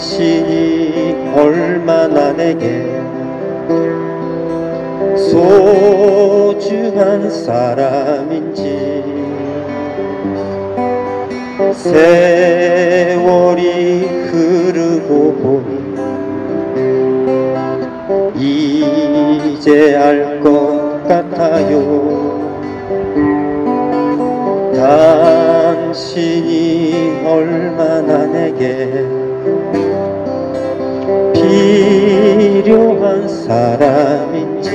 당신이 얼마나 내게 소중한 사람인지 세월이 이제 알 것 같아요. 당신이 얼마나 내게 필요한 사람인지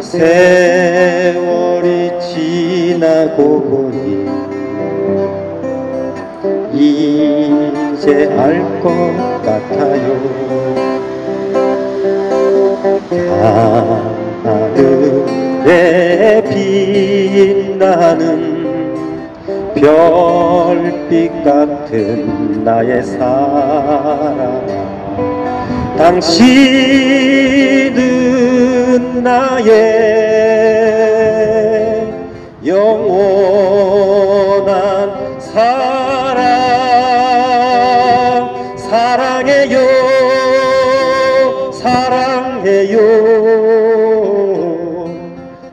세월이 지나고 보니 이제 알 것 같아요 하늘에 빛나는 별빛 같은 나의 사랑. 당신은 나의 영원한 사랑. 사랑해요. 사랑 해요.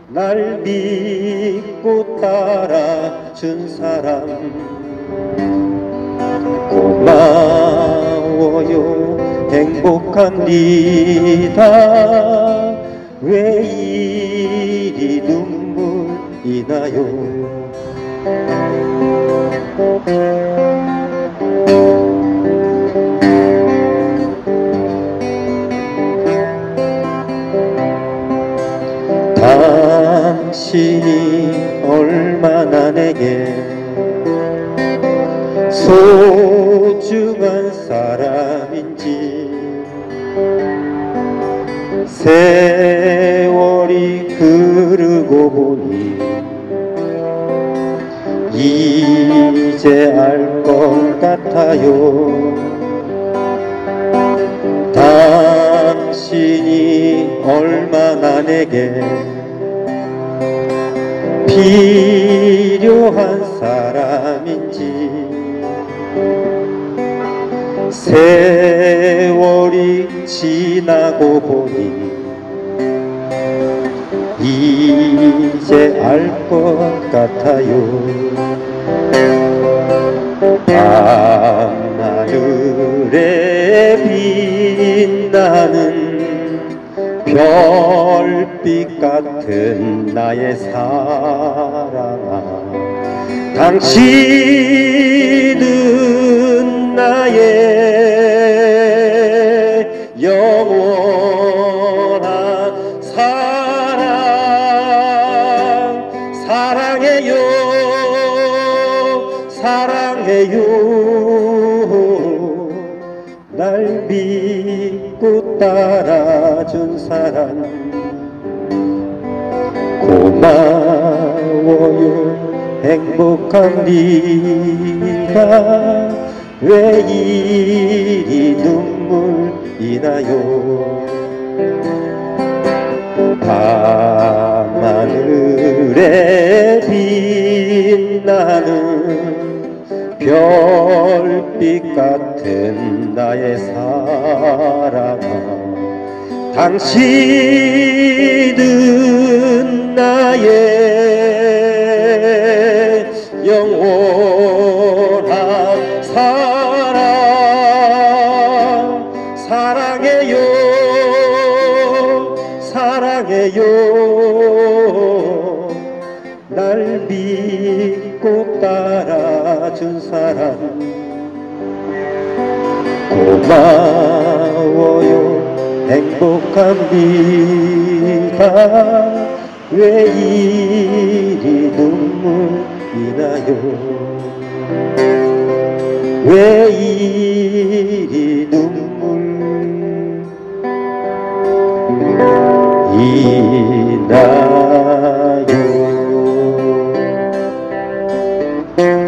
날 믿고 따라준 사람. 고마워요. 행복합니다. 왜 이리 눈물이 나요 소중한 사람인지. 세월이 흐르고 보니 이제 알 것 같아요. 당신이 얼마나 내게 필요한 세월이 지나고 보니 이제 알 것 같아요. 밤하늘에 빛나는 별빛 같은 나의 사랑아 당신은 나의 영원한 사랑. 사랑해요. 사랑해요. 날 믿고 따라준 사람 고마워요. 행복합니다 왜 이리 눈물 이 나요? 밤하늘에 빛나는 별빛 같은 나의 사랑아 당신은 사랑해요 날 믿고 따라준 사람. 고마워요. 행복합니다 왜 이리 눈물이 나요? 왜 이리 Mm-hmm.